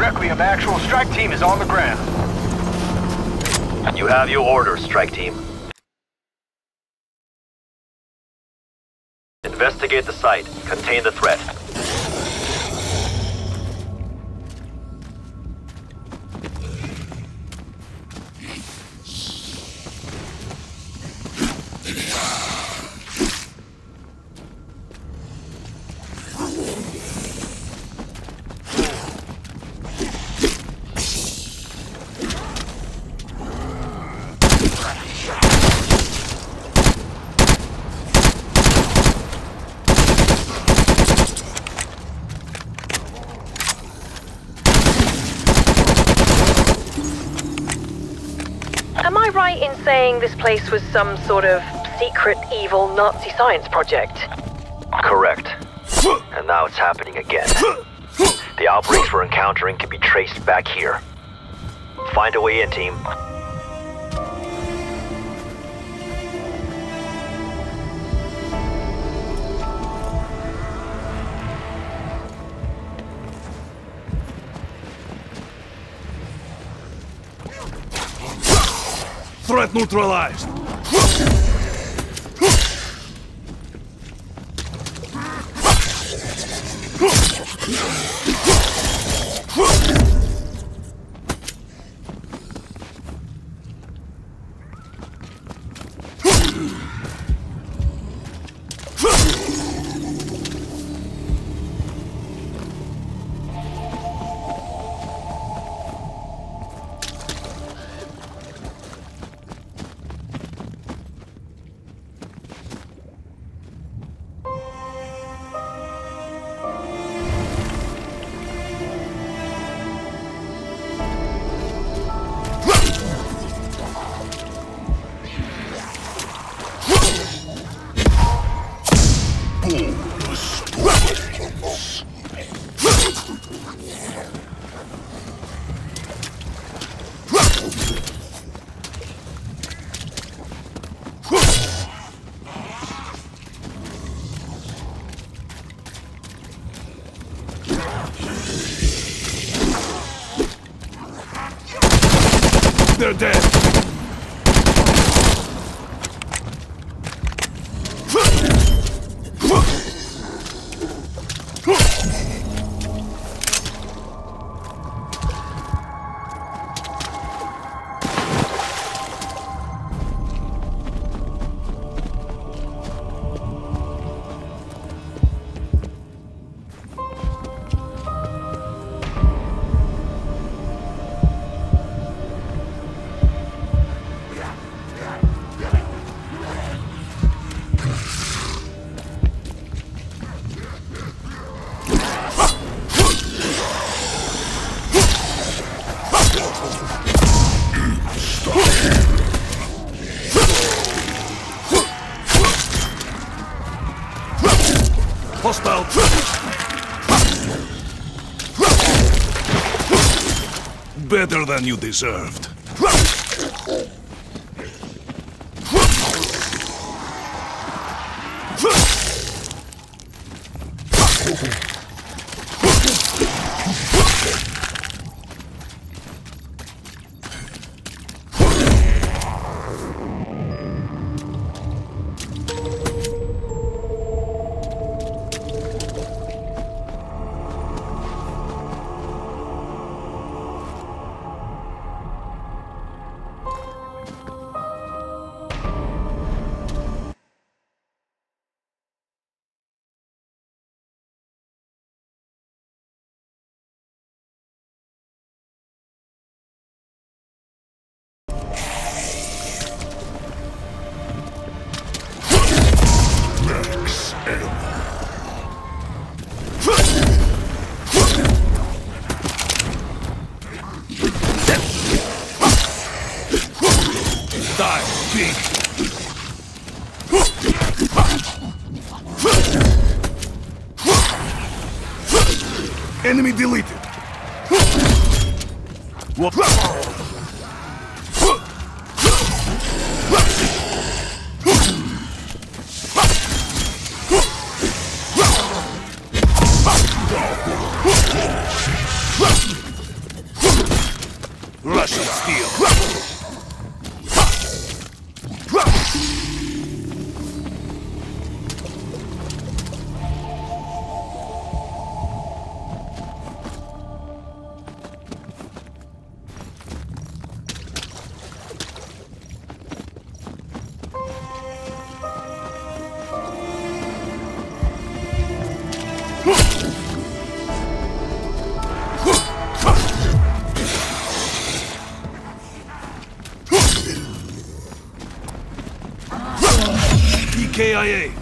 Requiem actual strike team is on the ground. You have your orders, strike team. Investigate the site. Contain the threat. Saying this place was some sort of secret evil Nazi science project? Correct. And now it's happening again. The outbreaks we're encountering can be traced back here. Find a way in, team. Threat neutralized. Than you deserved. Deleted. What? CIA!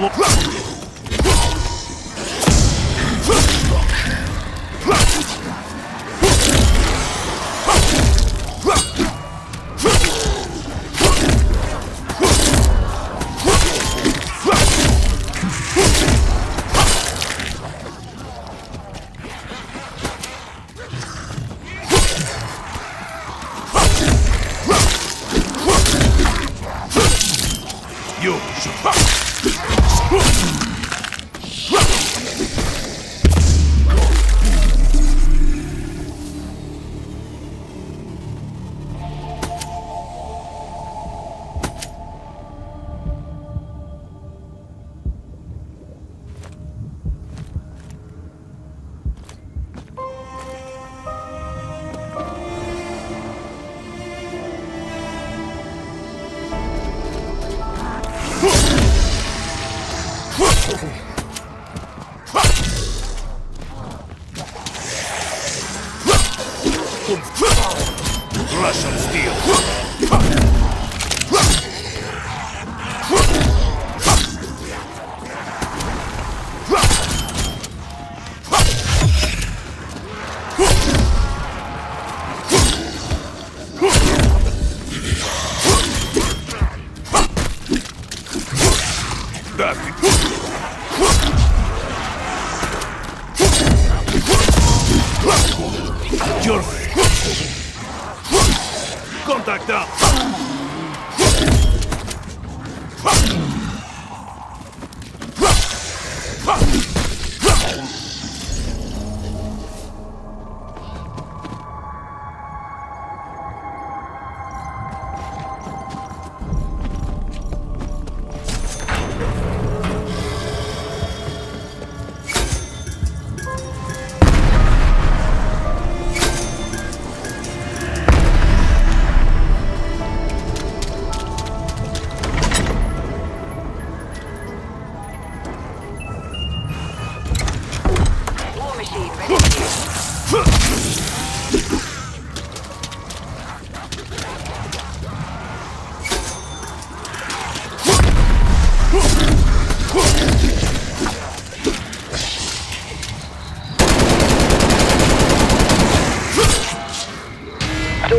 look. Russian steel.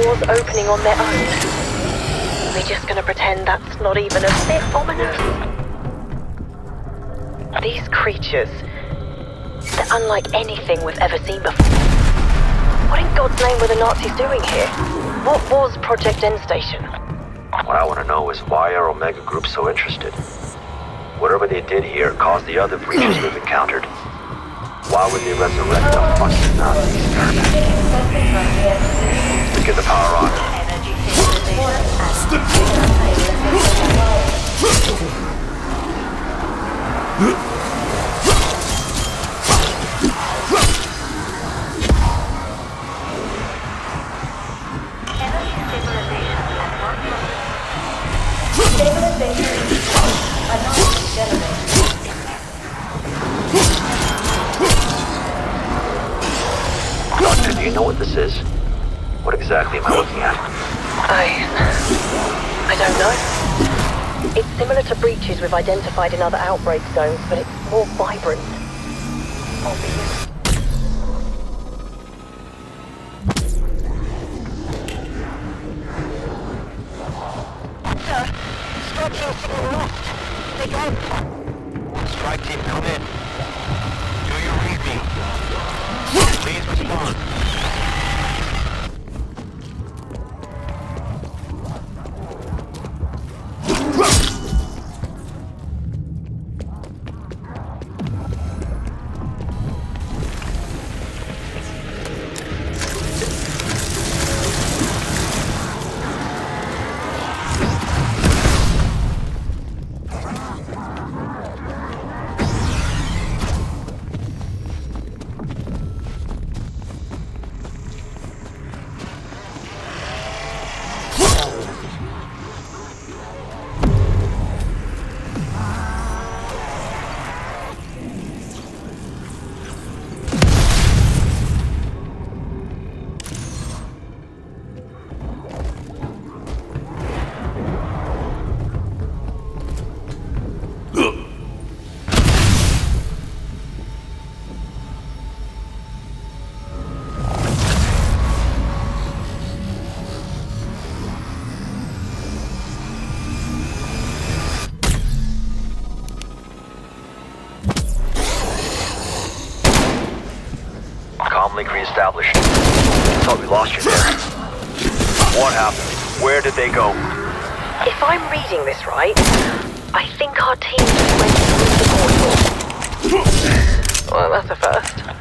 Doors opening on their own. We're just gonna pretend that's not even a bit ominous. These creatures, they're unlike anything we've ever seen before. What in God's name were the Nazis doing here? What was Project End Station? What I want to know is why are Omega Group so interested? Whatever they did here caused the other breaches we've encountered. Why would they resurrect the fucking Nazi I? I. Don't know. It's similar to breaches we've identified in other outbreak zones, but it's more vibrant. Obvious. Strike team, come Comlink reestablished. Thought we lost you there. What happened? Where did they go? If I'm reading this right, I think our team just went through the portal. Well, that's a first.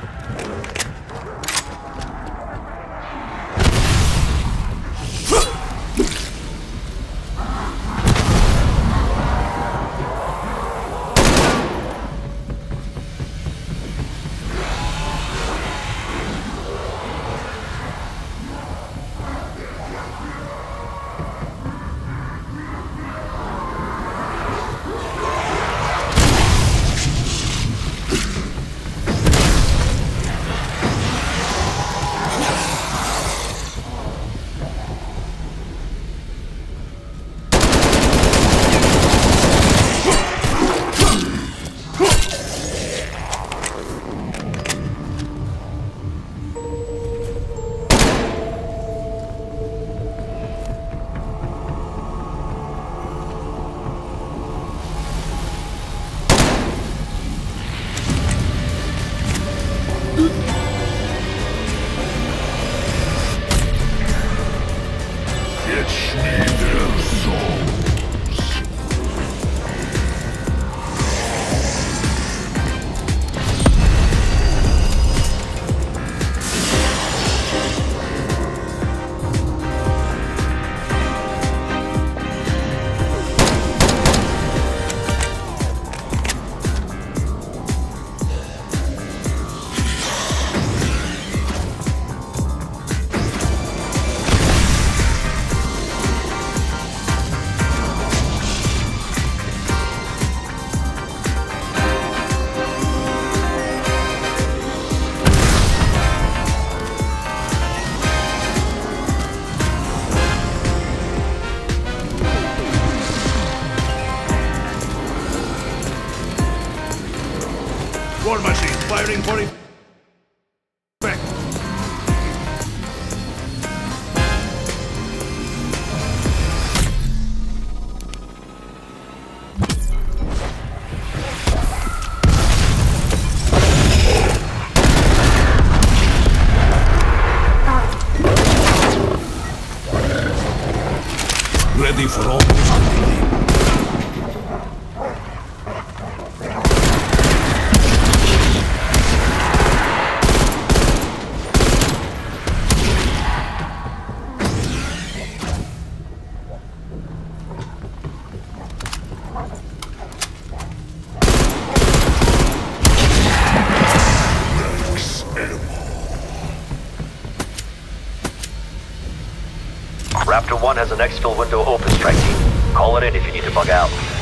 For effect. Ready for almost Raptor 1 has an exfil window open, strike team. Call it in if you need to bug out.